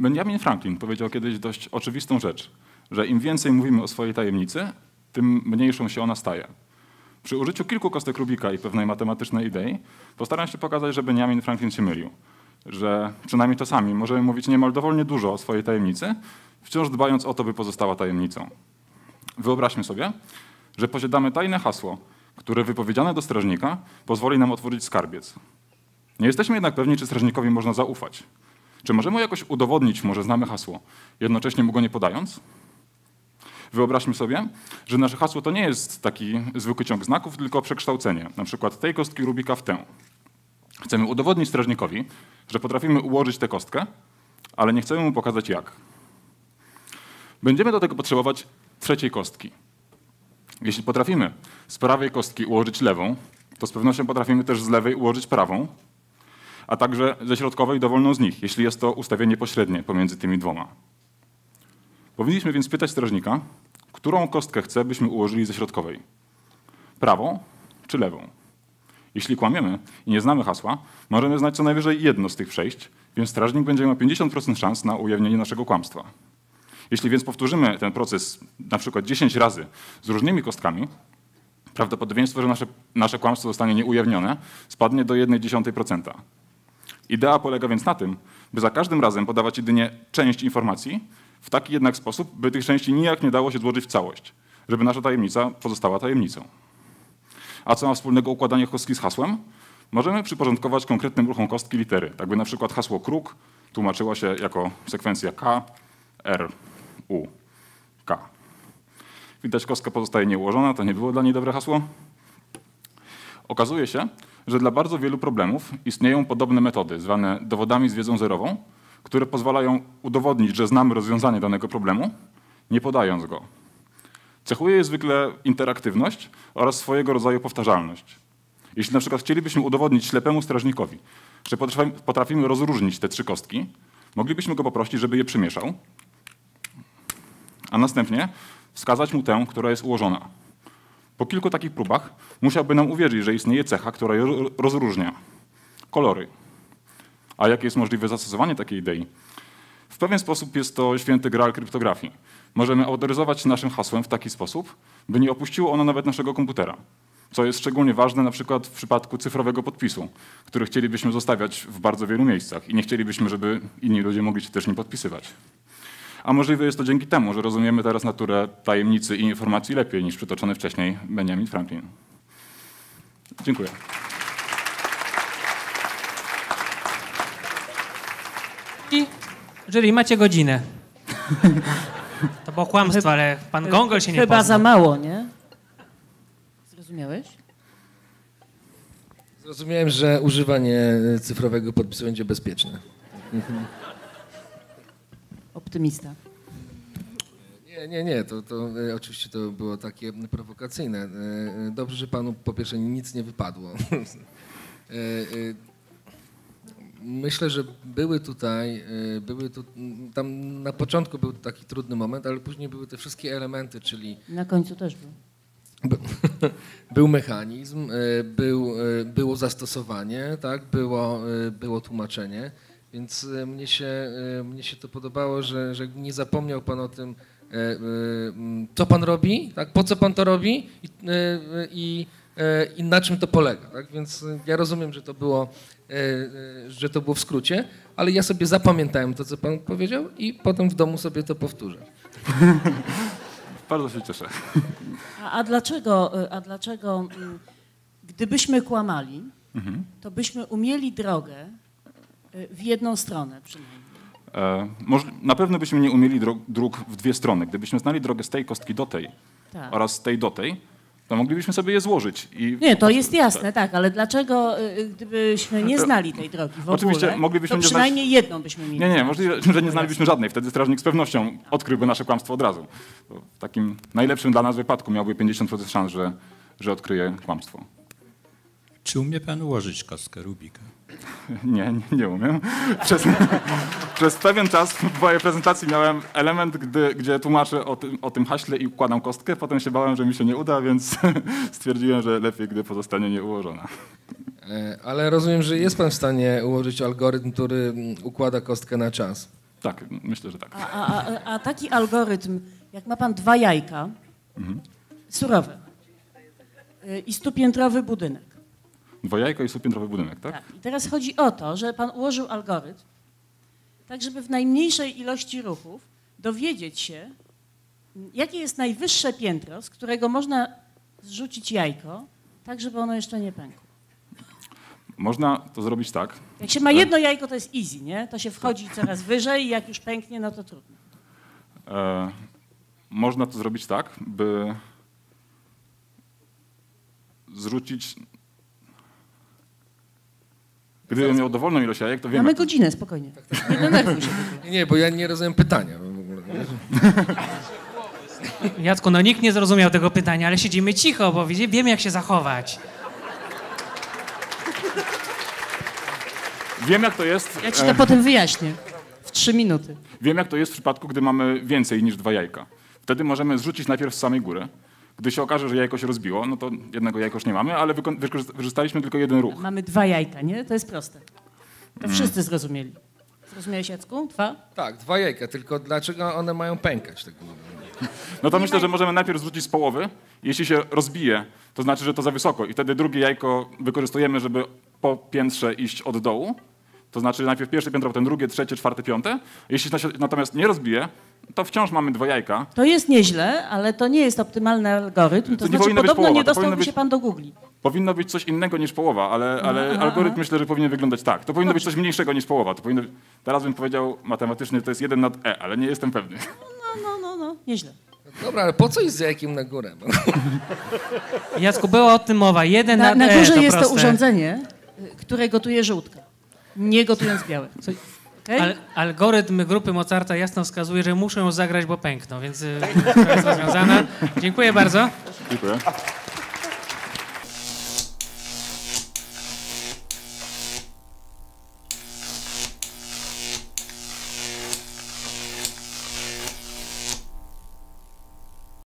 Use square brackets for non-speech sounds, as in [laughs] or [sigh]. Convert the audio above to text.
Benjamin Franklin powiedział kiedyś dość oczywistą rzecz, że im więcej mówimy o swojej tajemnicy, tym mniejszą się ona staje. Przy użyciu kilku kostek Rubika i pewnej matematycznej idei postaram się pokazać, że Benjamin Franklin się mylił. Że przynajmniej czasami możemy mówić niemal dowolnie dużo o swojej tajemnicy, wciąż dbając o to, by pozostała tajemnicą. Wyobraźmy sobie, że posiadamy tajne hasło, które wypowiedziane do strażnika pozwoli nam otworzyć skarbiec. Nie jesteśmy jednak pewni, czy strażnikowi można zaufać. Czy możemy jakoś udowodnić mu, że znamy hasło, jednocześnie mu go nie podając? Wyobraźmy sobie, że nasze hasło to nie jest taki zwykły ciąg znaków, tylko przekształcenie, na przykład tej kostki Rubika w tę. Chcemy udowodnić strażnikowi, że potrafimy ułożyć tę kostkę, ale nie chcemy mu pokazać jak. Będziemy do tego potrzebować trzeciej kostki. Jeśli potrafimy z prawej kostki ułożyć lewą, to z pewnością potrafimy też z lewej ułożyć prawą, a także ze środkowej dowolną z nich, jeśli jest to ustawienie pośrednie pomiędzy tymi dwoma. Powinniśmy więc pytać strażnika, którą kostkę chce, byśmy ułożyli ze środkowej. Prawą czy lewą? Jeśli kłamiemy i nie znamy hasła, możemy znać co najwyżej jedno z tych przejść, więc strażnik będzie miał 50% szans na ujawnienie naszego kłamstwa. Jeśli więc powtórzymy ten proces na przykład 10 razy z różnymi kostkami, prawdopodobieństwo, że nasze, nasze kłamstwo zostanie nieujawnione, spadnie do 1,1%. Idea polega więc na tym, by za każdym razem podawać jedynie część informacji, w taki jednak sposób, by tych części nijak nie dało się złożyć w całość, żeby nasza tajemnica pozostała tajemnicą. A co ma wspólnego układanie kostki z hasłem? Możemy przyporządkować konkretnym ruchom kostki litery, tak by na przykład hasło kruk tłumaczyło się jako sekwencja K, R, U, K. Widać, kostka pozostaje nieułożona, to nie było dla niej dobre hasło. Okazuje się, że dla bardzo wielu problemów istnieją podobne metody, zwane dowodami z wiedzą zerową, które pozwalają udowodnić, że znamy rozwiązanie danego problemu, nie podając go. Cechuje je zwykle interaktywność oraz swojego rodzaju powtarzalność. Jeśli na przykład chcielibyśmy udowodnić ślepemu strażnikowi, że potrafimy rozróżnić te trzy kostki, moglibyśmy go poprosić, żeby je przymieszał, a następnie wskazać mu tę, która jest ułożona. Po kilku takich próbach musiałby nam uwierzyć, że istnieje cecha, która je rozróżnia. Kolory. A jakie jest możliwe zastosowanie takiej idei? W pewien sposób jest to święty graal kryptografii. Możemy autoryzować naszym hasłem w taki sposób, by nie opuściło ono nawet naszego komputera. Co jest szczególnie ważne na przykład w przypadku cyfrowego podpisu, który chcielibyśmy zostawiać w bardzo wielu miejscach i nie chcielibyśmy, żeby inni ludzie mogli się też nim podpisywać. A możliwe jest to dzięki temu, że rozumiemy teraz naturę tajemnicy i informacji lepiej niż przytoczony wcześniej Benjamin Franklin. Dziękuję. I jeżeli macie godzinę. [laughs] To było kłamstwo, ale pan Gongol się nie Chyba pozna. za mało, nie? Zrozumiałeś? Zrozumiałem, że używanie cyfrowego podpisu będzie bezpieczne. Optymista. Nie, nie, nie, to, to e, oczywiście to było takie prowokacyjne. E, e, Dobrze, że panu po pierwsze nic nie wypadło. [laughs] Myślę, że były tutaj, były tu, tam na początku był taki trudny moment, ale później były te wszystkie elementy, czyli Na końcu też był. By- [laughs] Był mechanizm, był, było zastosowanie, tak? było, było tłumaczenie, więc e, mnie się, e, mnie się to podobało, że, że nie zapomniał Pan o tym, e, co Pan robi, tak? po co Pan to robi i, i, i na czym to polega. Tak? Więc ja rozumiem, że to, było, że to było w skrócie, ale ja sobie zapamiętałem to, co Pan powiedział i potem w domu sobie to powtórzę. [laughs] Bardzo się cieszę. A, a dlaczego, a dlaczego mm, gdybyśmy kłamali, Mhm. to byśmy umieli drogę w jedną stronę przynajmniej. E, na pewno byśmy nie umieli dróg w dwie strony. Gdybyśmy znali drogę z tej kostki do tej Tak. oraz z tej do tej, to moglibyśmy sobie je złożyć. I Nie, to jest jasne, tak, ale dlaczego, y, gdybyśmy nie znali tej drogi w ogóle, Oczywiście moglibyśmy to nie znać- przynajmniej jedną byśmy mieli. Nie, nie, możliwe, że nie znalibyśmy żadnej. Wtedy strażnik z pewnością odkryłby nasze kłamstwo od razu. W takim najlepszym dla nas wypadku miałby 50% szans, że, że odkryje kłamstwo. Czy umie pan ułożyć kostkę Rubika? [laughs] Nie, nie, nie umiem. Przez, [laughs] przez pewien czas w mojej prezentacji miałem element, gdy, gdzie tłumaczę o tym, o tym haśle i układam kostkę. Potem się bałem, że mi się nie uda, więc [laughs] stwierdziłem, że lepiej, gdy pozostanie nieułożona. E, Ale rozumiem, że jest pan w stanie ułożyć algorytm, który mm, układa kostkę na czas. Tak, myślę, że tak. A, a, a, taki algorytm, jak ma pan dwa jajka, surowe y, i stupiętrowy budynek. Dwojajko i supiętrowy budynek, tak? Tak. I teraz chodzi o to, że pan ułożył algorytm, tak żeby w najmniejszej ilości ruchów dowiedzieć się, jakie jest najwyższe piętro, z którego można zrzucić jajko, tak żeby ono jeszcze nie pękło. Można to zrobić tak. Jak się ma jedno jajko, to jest easy, nie? To się wchodzi coraz wyżej i jak już pęknie, no to trudno. E, można to zrobić tak, by zrzucić. Gdybym miał dowolną ilość jajek, to wiem. Mamy godzinę, spokojnie. Nie denerwuj się. Nie, nie, bo ja nie rozumiem pytania. w ogóle, nie? [laughs] Jacku, no nikt nie zrozumiał tego pytania, ale siedzimy cicho, bo wiemy jak się zachować. Wiem, jak to jest. Ja ci e, to potem wyjaśnię. W trzy minuty. Wiem, jak to jest w przypadku, gdy mamy więcej niż dwa jajka. Wtedy możemy zrzucić najpierw z samej góry. Gdy się okaże, że jajko się rozbiło, no to jednego jajka już nie mamy, ale wyko- wykorzyst- wykorzystaliśmy tylko jeden ruch. Mamy dwa jajka, nie? To jest proste. To wszyscy zrozumieli. Zrozumiałeś, Jacku? Dwa? Tak, dwa jajka, tylko dlaczego one mają pękać? Tak No to myślę, że możemy najpierw zrzucić z połowy. Jeśli się rozbije, to znaczy, że to za wysoko i wtedy drugie jajko wykorzystujemy, żeby po piętrze iść od dołu. To znaczy najpierw pierwsze piętro, potem drugie, trzecie, czwarte, piąte. Jeśli się natomiast nie rozbije, to wciąż mamy dwa jajka. To jest nieźle, ale to nie jest optymalny algorytm. To, To nie znaczy, powinno być podobno połowa, nie to powinno dostałby być- się pan do Google. Powinno być coś innego niż połowa, ale, ale aha, algorytm aha. myślę, że powinien wyglądać tak. To powinno być coś mniejszego niż połowa. To powinno, teraz bym powiedział matematycznie, to jest 1 nad e, ale nie jestem pewny. No, no, no, no, nieźle. Dobra, ale po co iść z jajkiem na górę? No? Jacku, była o tym mowa. Jeden Na, na, na E, górze to jest to proste. urządzenie, y, które gotuje żółtka, nie gotując białe. Okej? Al, algorytm grupy Mozarta jasno wskazuje, że muszę ją zagrać, bo pękną, więc y, [laughs] to jest rozwiązane. Dziękuję bardzo. Dziękuję.